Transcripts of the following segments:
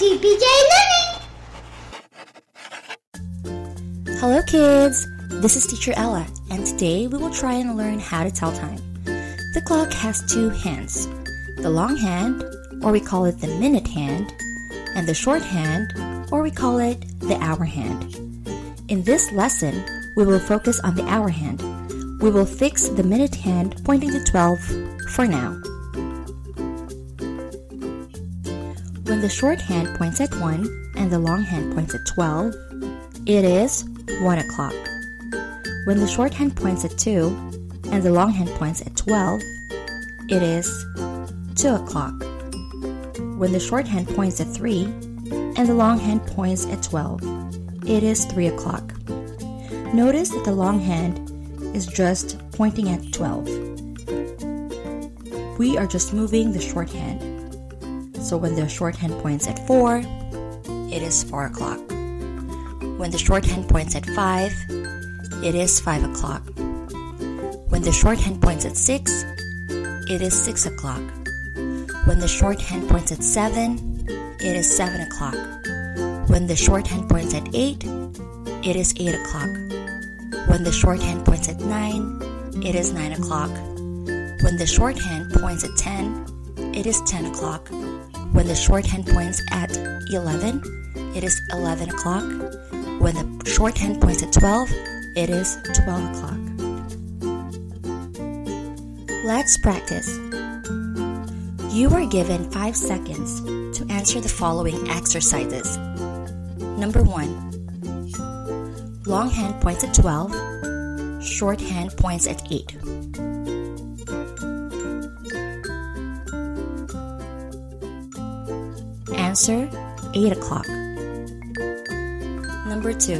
Learning! Hello, kids! This is Teacher Ella, and today we will try and learn how to tell time. The clock has two hands the long hand, or we call it the minute hand, and the short hand, or we call it the hour hand. In this lesson, we will focus on the hour hand. We will fix the minute hand pointing to 12 for now. When the short hand points at 1 and the long hand points at 12, it is 1 o'clock. When the short hand points at 2 and the long hand points at 12, it is 2 o'clock. When the short hand points at 3 and the long hand points at 12, it is 3 o'clock. Notice that the long hand is just pointing at 12. We are just moving the short hand. So when the short hand points at 4, it is 4 o'clock. When the short hand points at 5, it is 5 o'clock. When the short hand points at 6, it is 6 o'clock. When the short hand points at 7, it is 7 o'clock. When the short hand points at 8, it is 8 o'clock. When the short hand points at 9, it is 9 o'clock. When the short hand points at 10, it is 10 o'clock. When the short hand points at 11, it is 11 o'clock. When the short hand points at 12, it is 12 o'clock. Let's practice. You are given 5 seconds to answer the following exercises. Number 1. Long hand points at 12, short hand points at 8. Answer 8 o'clock. Number 2.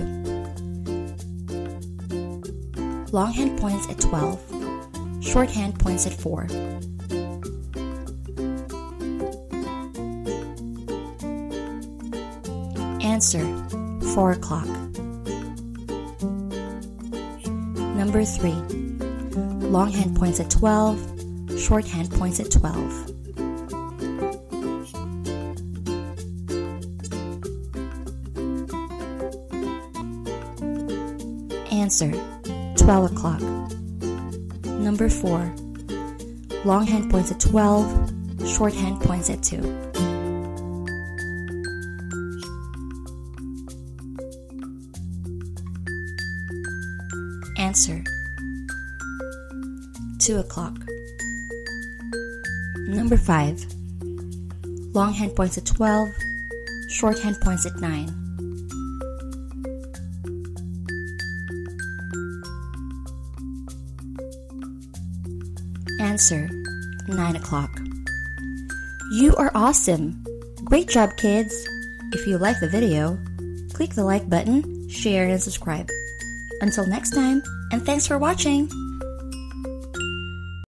Long hand points at 12, short hand points at 4. Answer 4 o'clock. Number 3. Long hand points at 12, short hand points at 12. Answer 12 o'clock. Number 4. Long hand points at 12, short hand points at 2. Answer 2 o'clock. Number 5. Long hand points at 12, short hand points at 9. Answer 9 o'clock. You are awesome! Great job, kids! If you like the video, click the like button, share, and subscribe. Until next time, and thanks for watching!